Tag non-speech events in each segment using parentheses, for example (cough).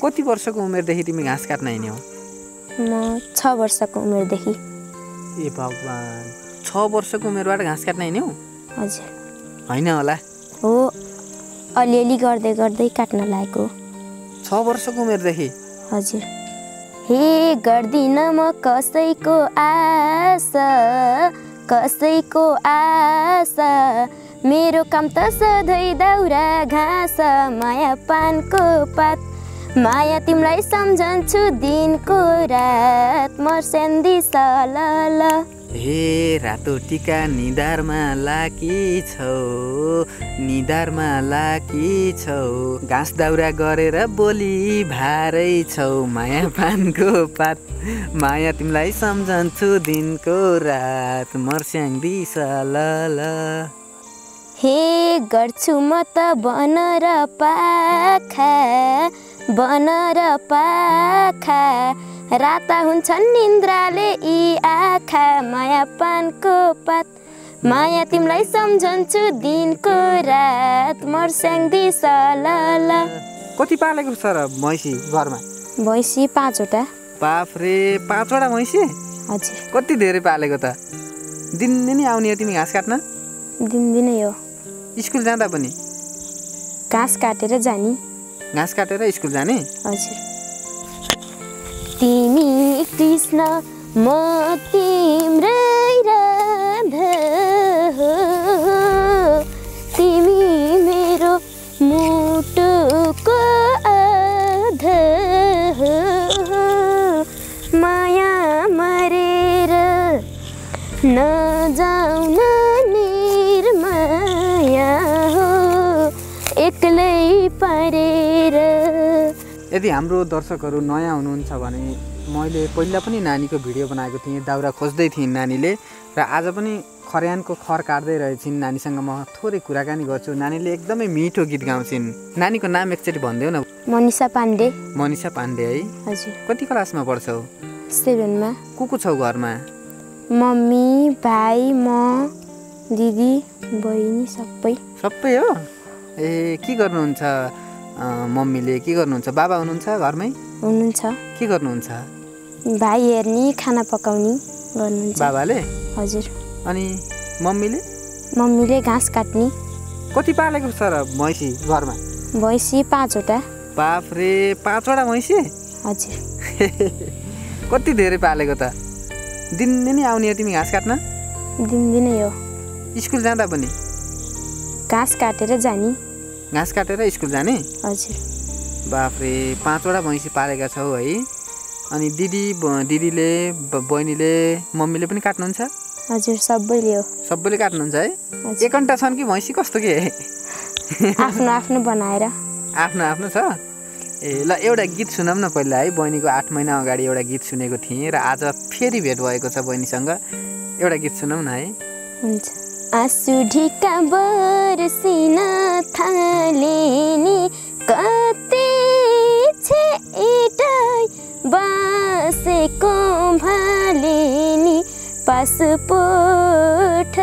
कति वर्षको उमेरदेखि तिमी घाँस काट्न हिँड्यौ? म छ वर्षको उमेरदेखि। ए भगवान् छ वर्षको उमेरबाट घाँस काट्न हिँड्यौ? हजुर। होइन होला। हो अलिअलि गर्दै गर्दै काट्न लागेको। छ वर्षको उमेरदेखि? हजुर। हे गर्दिन म कसैको आशा कसैको आशा। मेरो काम त सधैँ दाउरा घाँस माया पानको पात। माया तिमीलाई सम्झन्छु दिनको रात मर्स्यान्दी सलल हे रातो टिका निधारमा लाकी छौ निधारमा लाकी छौ घाँस दाउरा गरेर बोली भारै छौ माया पानको पात। माया तिमीलाई सम्झन्छु दिनको रात मर्स्याङ दिसलल हे गर्छु म त बनर पाखा बनर पाखा। राता हुन्छन् निन्द्राले यी आँखा। माया पानको पात। माया तिमीलाई सम्झन्छु दिनको रात। मर्स्याङ कति पालेको छ र मैसी घरमा? भैँसी पाँचवटा। बाफ्रे पाँचवटा मैसी हजुर। कति धेरै पालेको त? दिनदिनै आउने हो तिमी घाँस काट्न? दिनदिनै हो। स्कुल जाँदा पनि? घाँस काटेर जाने। घाँस काटेर स्कुल जाने हजुर तिमी कृष्ण म तिम्रै राधा। तिमी मेरो मुटुको। माया मरेर नजाउन यदि हाम्रो दर्शकहरू नयाँ हुनुहुन्छ भने मैले पहिला पनि नानीको भिडियो बनाएको थिएँ दाउरा खोज्दै थिइन् नानीले र आज पनि खर्यानको खर काट्दै रहेछिन्। नानीसँग म थोरै कुराकानी गर्छु। नानीले एकदमै मिठो गीत गाउँछिन्। नानीको नाम एकचोटि भनिदेऊ न। मनिषा पाण्डे। मनिषा पाण्डे है? हजुर। कति क्लासमा पढ्छौ? सेभेनमा। को को छौ घरमा? मम्मी भाइ म दिदी बहिनी सबै। सबै हो? ए के गर्नुहुन्छ? मम्मीले के गर्नुहुन्छ? बाबा हुनुहुन्छ घरमै? हुनुहुन्छ। के गर्नुहुन्छ? भाइ हेर्ने खाना पकाउने गर्नुहुन्छ। बाबाले? हजुर। अनि मम्मीले? मम्मीले घाँस काट्ने। कति पालेको छ र मैसी घरमा? भैँसी पाँचवटा। बाफ्रे पाँचवटा मैसी हजुर। (laughs) कति धेरै पालेको त? दिनदिनै आउने हो तिमी घाँस काट्न? दिनदिनै हो। स्कुल जाँदा पनि? घाँस काटेर जाने। घाँस काटेर स्कुल जाने? हजुर। बाफ्रे पाँचवटा भैँसी पालेका छौ है। अनि दिदी दिदीले बहिनीले मम्मीले पनि काट्नुहुन्छ? हजुर सबैले हो। सबैले काट्नुहुन्छ है? एक घन्टा छन् कि भैँसी कस्तो के? आफ्नो आफ्नो बनाएर। आफ्नो आफ्नो छ? ए ल एउटा गीत सुनौँ न पहिला है। बहिनीको आठ महिना अगाडि एउटा गीत सुनेको थिएँ र आज फेरि भेट भएको छ बहिनीसँग। एउटा गीत सुनौँ न है। हुन्छ। आँसु ढिका बरसिन थाले नि कति छेटाइ बसेको भाले नि पासपोर्ट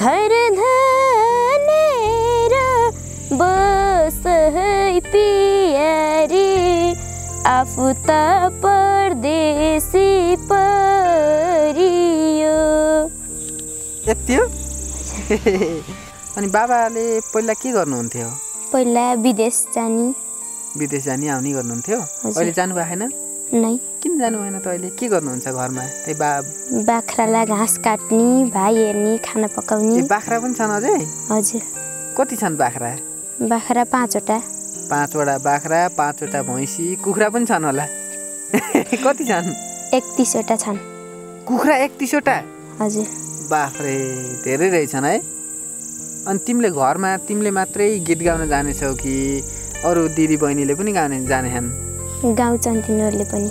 घर धनेर बस है पियारी आफू त परदेशी यति हो (laughs) अनि बाबाले पहिला के गर्नुहुन्थ्यो? पहिला विदेश जाने। विदेश जाने आउने गर्नुहुन्थ्यो। अहिले जानु भएन? नै। किन जानु भएन त अहिले? के गर्नुहुन्छ घरमा? त्यही बा बाख्रालाई घाँस काट्ने भाइ हेर्ने खाना पकाउने। बाख्रा पनि छन् अझै? हजुर। कति छन् बाख्रा? बाख्रा पाँचवटा। पाँचवटा बाख्रा पाँचवटा भैँसी कुखुरा पनि छन् होला। (laughs) कति छन्? एकतिसवटा छन्। कुखुरा एकतिसवटा? हजुर। बाख्रे धेरै रहेछन् है। अनि तिमीले घरमा तिमीले मात्रै गीत गाउन जानेछौ कि अरू दिदी बहिनीले पनि गाउने जानेछन्? गाउँछन् तिनीहरूले पनि।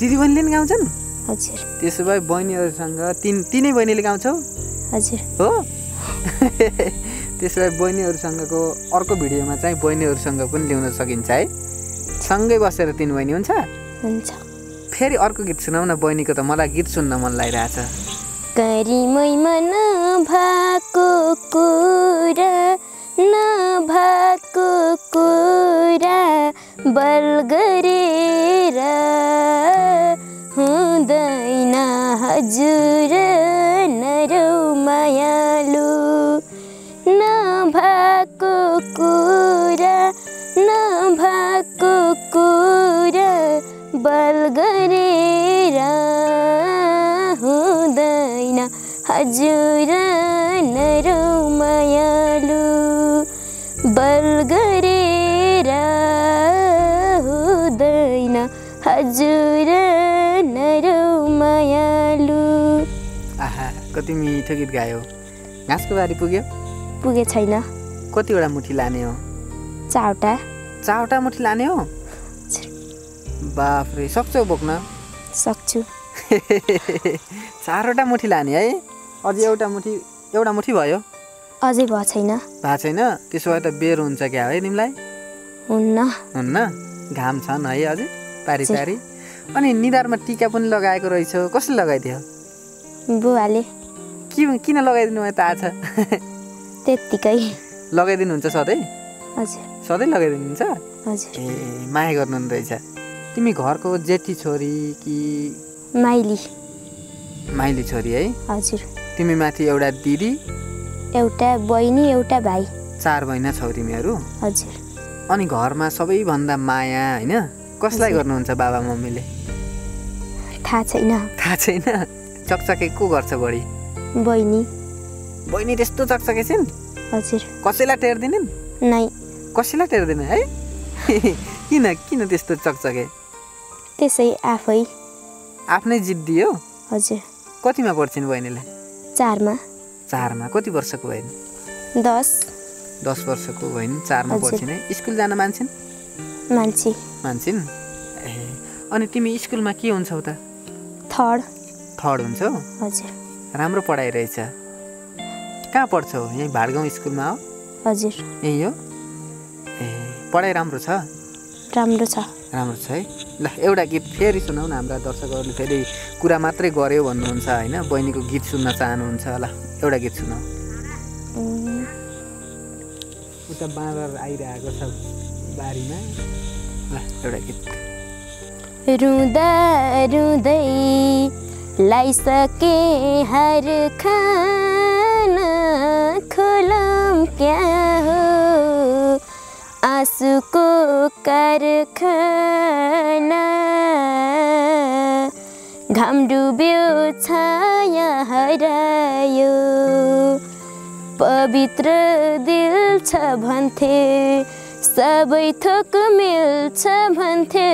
दिदी बहिनीले पनि गाउँछन्? हजुर। त्यसो भए बहिनीहरूसँग तिन तिनै बहिनीले गाउँछौ? हजुर। हो? (laughs) त्यसो भए बहिनीहरूसँगको अर्को भिडियोमा चाहिँ बहिनीहरूसँग पनि ल्याउन सकिन्छ है। सँगै बसेर तिन बहिनी हुन्छ? हुन्छ। फेरि अर्को गीत सुनाउ न बहिनीको त मलाई गीत सुन्न मन लागिरहेछ। करिमै मन भएको कुरा नभएको कुरा बल गरेर हुँदैन हजुर नरौ मायालु नभएको कुरा नभएको कुरा बल गरेर हजुर नरौ मायालु बल गरेर हुँदैन हजुर नरौ मायालु आहा कति मिठो गीत गायो घाँसको बारी पुग्यो पुगे छैन कतिवटा मुठी लाने हो चारवटा चारवटा मुठी लाने हो बाफ्रे सक्छौ बोक्न सक्छु चारवटा मुठी लाने है अझै एउटा मुठी एउटा मुठी भयो? अझै भएको छैन। भएको छैन? त्यसो भए त बेर हुन्छ क्या है तिमीलाई? हुन्न। हुन्न? घाम छन् है अझै? पारी पारी। अनि निधारमा टिका पनि लगाएको रहेछौ। कसले लगाइदियो? बुवाले। के किन लगाइदिनु भयो थाहा छ (laughs) त्यत्तिकै। लगाइदिनुहुन्छ सधैँ? हजुर। सधैँ लगाइदिनुहुन्छ? हजुर। ए माया गर्नु रहेछ। तिमी घरको जेठी छोरी कि माइली। माइली छोरी है? हजुर। तिमी माथि एउटा दिदी एउटा बहिनी एउटा भाइ। चार महिना छौ तिमीहरू। हजुर। अनि घरमा सबैभन्दा माया होइन? कसलाई। गर्नुहुन्छ बाबा मम्मीले? थाहा छैन। थाहा छैन? चकचके को गर्छ बढी? बहिनी। बहिनी त्यस्तो चकचके छिन्? हजुर। कसैलाई टेर्दिनन्? नै। कसैलाई टेर्दैन है? (laughs) किन किन त्यस्तो चकचके? त्यसै आफै। आफ्नै जिद्दी हो? हजुर। कतिमा पढ्छिन् बहिनीले चारमा? चारमा। कति वर्षको बहिनी दस। दस वर्षको बहिनी चारमा। पढ्छिन् है स्कुल जान मान्छन्? मान्छे। मान्छन्? ए अनि तिमी स्कुलमा के हुन्छौ त? थर्ड। थर्ड हुन्छौ? हजुर। राम्रो पढाइ रहेछ। कहाँ पढ्छौ? यहीँ भाडगाउँ स्कुलमा हो? हजुर। यहीँ हो? ए पढाइ राम्रो छ? राम्रो छ। राम्रो छ है। ल एउटा गीत फेरि सुनाउ न हाम्रा दर्शकहरूले फेरि कुरा मात्रै गऱ्यो भन्नुहुन्छ होइन? बहिनीको गीत सुन्न चाहनुहुन्छ ल एउटा गीत उम्, उता बाँदर आइरहेको छ बारीमा। ल एउटा गीत। रुँदा रुँदै लाइसके हर खाना खोलम क्या हो? आँसुको कारखाना घाम डुब्यो छाया हरायो। पवित्र दिल छ भन्थे सबै थोक मिल्छ भन्थ्यो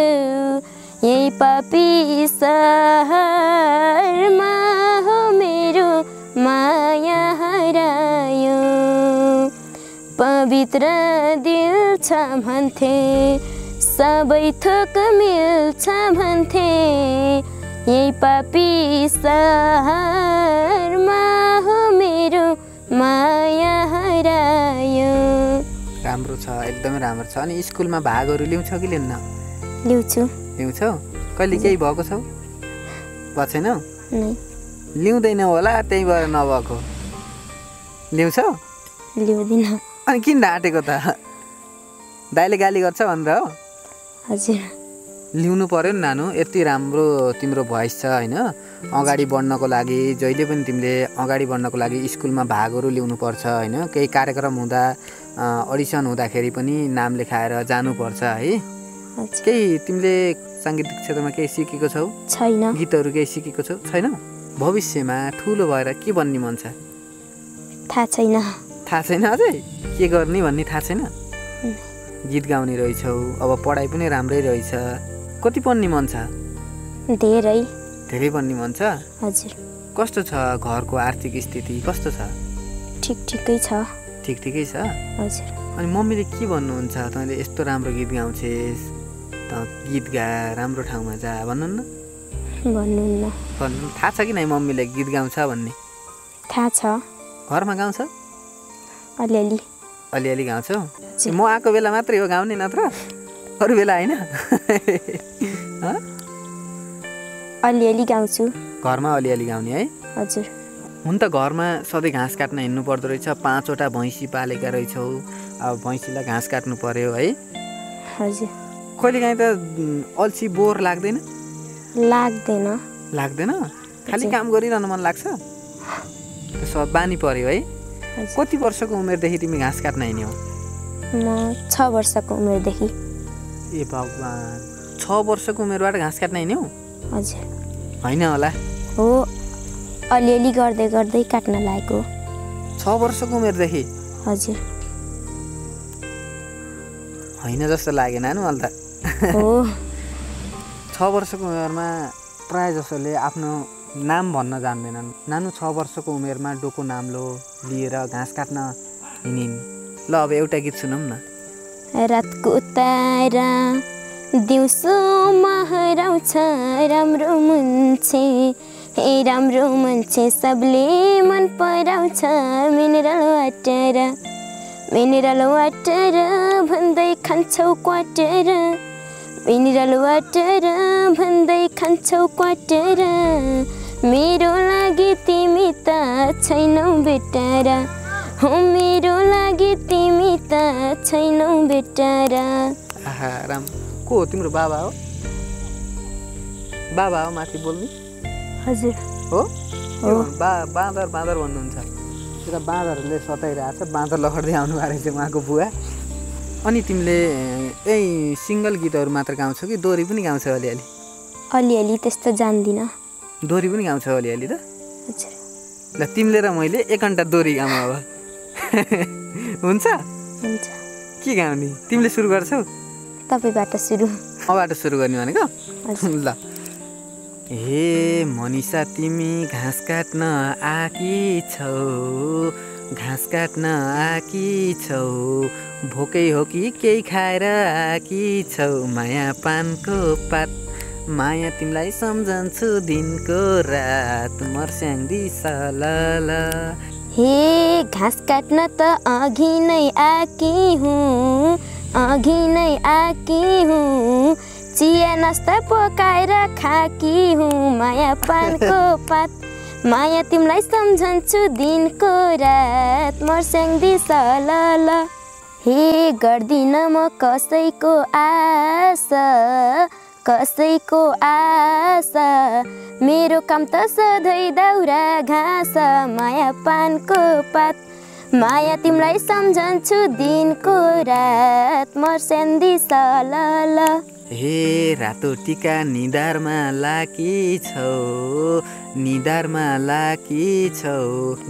यही पापी सहरमा हो मेरो माया हरायो। पवित्र दिल छ भन्थे। सबै थोक मिल्छ भन्थे। यही पापी सहरमा हो मेरो माया हरायो। राम्रो छ एकदमै राम्रो छ। अनि स्कुलमा भागहरू ल्याउँछौ कि लिन्न ल्याउँछु। ल्याउँछौ? कहिले केही भएको छौ? भएको छैनौ? ल्याउँदैन होला त्यही भएर नभएको। ल्याउँछौ? ल्याउँदिनँ। अनि किन ढाँटेको त? दाइले गाली गर्छ भनेर हो? हजुर। लिउनु पऱ्यो नि नानु यति राम्रो तिम्रो भोइस छ होइन। अगाडि बढ्नको लागि जहिले पनि तिमीले अगाडि बढ्नको लागि स्कुलमा भागहरू लिनुपर्छ होइन। केही कार्यक्रम हुँदा अडिसन हुँदाखेरि पनि नाम लेखाएर जानुपर्छ है। केही तिमीले साङ्गीतिक क्षेत्रमा केही सिकेको छौ? छैन। गीतहरू केही सिकेको छौ? छैन? भविष्यमा ठुलो भएर के बन्ने मन छ? थाहा छैन। थाहा छैन अझै? के गर्ने भन्ने थाहा छैन? गीत गाउने रहेछौ अब पढाइ पनि राम्रै रहेछ। कति पढ्ने मन छ? धेरै। धेरै पढ्ने मन छ? हजुर। कस्तो छ घरको आर्थिक स्थिति? कस्तो छ? ठिक ठिकै छ। ठिक ठिकै छ? हजुर। अनि मम्मीले के भन्नुहुन्छ? तैँले यस्तो राम्रो गीत गाउँछेस्। त गीत गा राम्रो ठाउँमा जा भन्नुहुन्न? भन्नुहुन्न। भन्नु थाहा छ कि नै मम्मीले गीत गाउँछ भन्ने? थाहा छ। घरमा गाउँछ? अलिअलि। अलिअलि गाउँछौ। म आएको बेला मात्रै हो गाउने नत्र। अरू बेला होइन। (laughs) हँ? अलिअलि गाउँछु। घरमा अलिअलि गाउने है? हजुर। हुन त घरमा सधैँ घाँस काट्न हिँड्नु पर्दो रहेछ। पाँचवटा भैँसी पालेका रहेछौ। अब भैँसीलाई घाँस काट्नु पर्यो है। हजुर। कहिलेकाहीँ त अल्छी बोर लाग्दैन? लाग्दैन। लाग्दैन? खालि। काम गरिरहनु मन लाग्छ? (laughs) बानी पर्यो है। कति वर्षको उमेरदेखि तिमी घाँस काट्न हिँड्यौ? म छ वर्षको उमेरदेखि। ए भगवान् छ वर्षको उमेरबाट घाँस काट्न हिँड्यौ? हजुर। होइन होला। हो अलिअलि गर्दै गर्दै काट्न लागेको। छ वर्षको उमेरदेखि? हजुर। होइन जस्तो लागेन नानु अहिले त हो। (laughs) छ वर्षको उमेरमा प्राय जसोले आफ्नो नाम भन्न जान्दैनन्। नानु छ वर्षको उमेरमा डोको नाम्लो लिएर घाँस काट्न हिँडिन् ल अब एउटा गीत सुनौँ न। रातको तारा दिउँसोमा हराउँछ राम्रो मान्छे ए राम्रो मान्छे सबले मन पराउँछ। मिनरल वाटर मिनरल वाटर भन्दै खान्छौ क्वाटर मिनरल वाटर भन्दै खान्छौ क्वाटर। मेरो लागि तिमी त छैनौ बेटारा। हो मेरो लागि तिमी त छैनौ बेटारा। आहा राम। को हो? तिम्रो बाबा हो? बाबा हो माथि बोल्ने? हजुर। हो? हो। बा बाँदर बाँदर भन्नुहुन्छ। यता बाँदरहरूले सताइरहेको छ बाँदर लखड्दै आउनु भएको रहेछ उहाँको बुवा। अनि तिमीले यही सिङ्गल गीतहरू मात्र गाउँछौ कि? दोहोरी पनि गाउँछौ अलिअलि? अलिअलि त्यस्तो जान्दिनँ। दोहोरी पनि गाउँछौ अलिअलि त। ल तिमीले र मैले एक घन्टा दोहोरी गाउँ अब। हुन्छ? के गाउने? तिमीले सुरु गर्छौ? तपाईँबाट सुरु। मबाट सुरु गर्ने भनेको? ल। हे मनिषा तिमी घाँस काट्न आकी छौ। घाँस काट्न आकी छौ। भोकै हो कि केही खाएर आकी छौ। माया पानको पात माया तिमीलाई सम्झन्छु दिनको रात मर्स्याङ हे घाँस काट्न त अघि नै आकी हुँ अघि नै आकी हुँ। चिया नास्ता पकाएर खाकी हुँ माया पानको (laughs) पात माया तिमीलाई सम्झन्छु दिनको रात मर्स्याङ दिसल हे गर्दिन म कसैको आशा कसैको आशा मेरो काम त सधैँ दाउरा घाँस माया पानको पात। माया तिमीलाई सम्झन्छु दिनको रात मर्स्यान्दी सल हे रातो टिका निधारमा लाकी छौ निधारमा लाकी छौ।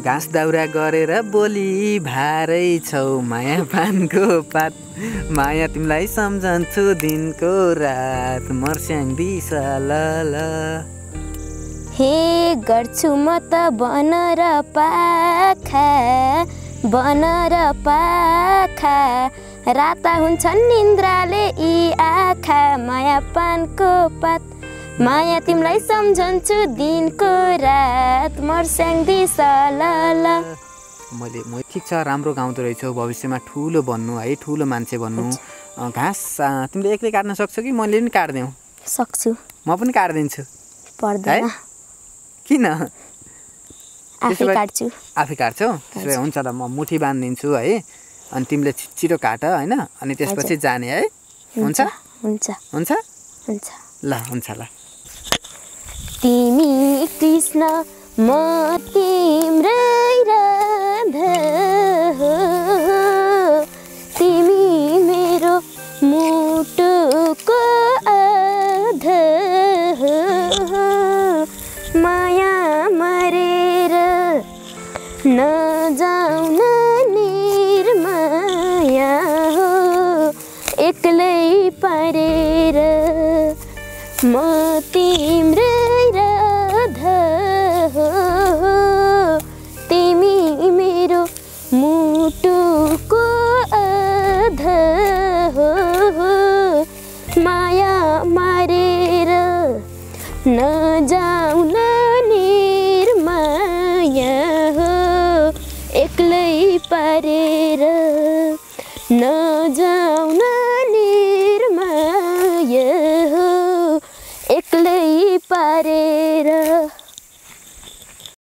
घाँस दाउरा गरेर बोली भारै छौ माया पानको पात। माया तिमीलाई सम्झन्छु दिनको रात मर्स्याङ दिसल हे गर्छु म त बनर पाखा बनर पाखा। राता हुन्छन् निन्द्राले यी आँखा माया पानको पात। माया तिमीलाई सम्झन्छु दिनको रात। मर्स्याङ दिसल मैले म ठिक छ राम्रो गाउँदो रहेछौ भविष्यमा ठुलो भन्नु है ठुलो मान्छे भन्नु अँ, घाँस तिमीले एक्लै काट्न सक्छौ कि? मैले पनि काटिदिउँ सक्छु। म पनि काटिदिन्छु। पर्दैन। किन? आफै काट्छु। आफै काट्छौ? त्यसो भए हुन्छ त म मुठी बाँधिदिन्छु है। अनि तिमीले छिटो काट होइन? अनि त्यसपछि जाने है। हुन्छ? हुन्छ। हुन्छ? हुन्छ। ल हुन्छ ल। तिमी कृष्ण म तिम्रै राधा। नजाउन